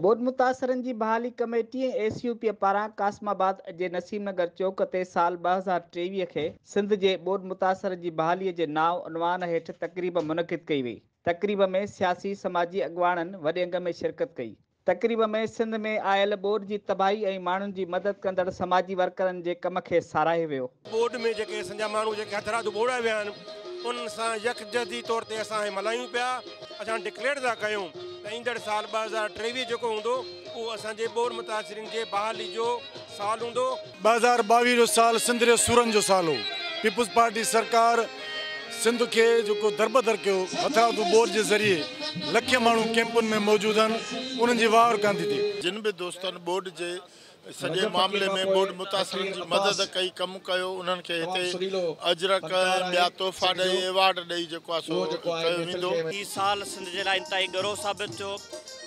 board मुतासनि जी बहाली कमेटीअ S U P पारां कासमाबाद जे नसीम नगर चौक ते साल ॿ हज़ार टेवीह खे सिंध जे ॿोॾ मुतासरनि जी बहालीअ जे नओवान हेठि तक़रीब मुनक़िद कई वई तक़रीब में सियासी समाजी अॻुवाणनि वॾे अंग में शिरकत कई तक़रीब में सिंध में आयल बोर्ड जी तबाही ऐं माण्हुनि जी मदद कंदड़ समाजी वर्करनि जे कम खे साराहे वियो उन सां यकजहदी तौर ते असां हे मल्हायूं पिया असां डिक्लेयर था कयूं त ईंदड़ साल ॿ हज़ार टेवीह जेको हूंदो उहो असांजे ॿोर मुतासिरनि जे बहाली जो साल हूंदो ॿ हज़ार ॿावीह जो साल सिंध जो सूरनि जो साल हो पीपुल्स पार्टी सरकार सिंध खे जेको दरबदर कयो हथरादू बोर जे ज़रिए लखे माण्हू कैंपुनि में मौजूदु आहिनि उन्हनि जी वार कान थी थिए जिन बि दोस्तनि बोर्ड जे सॼे मामले में ताईं गरो साबित थियो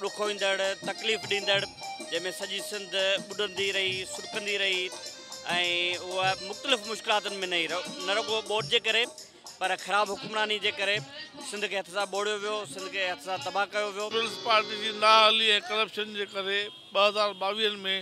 ॾुखोईंदड़ तकलीफ़ ॾींदड़ जंहिंमें सॼी सिंध बुॾंदी रही सुड़कंदी रही ऐं उहा मुख़्तलिफ़ मुश्किलातुनि में न रो बोड जे करे पर ख़राबु हुकमरानी जे करे सिंध खे हथ सां ॿोड़ियो वियो सिंध खे तबाहु कयो वियो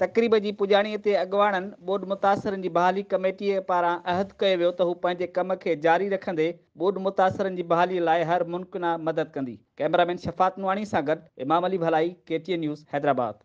तक़रीब जी पुॼाणीअ ते अॻुवाणनि ॿोडि मुतासिरनि जी बहाली कमेटीअ पारां अहद कयो वियो त हू पंहिंजे कम खे जारी रखंदे ॿोॾि मुतासिरनि जी बहाली लाइ हर मुनकिना मदद कंदी कैमरामैन शफ़ात नुआणी सां गॾु इमाम अली भलाई के केटी न्यूज़ हैदराबाद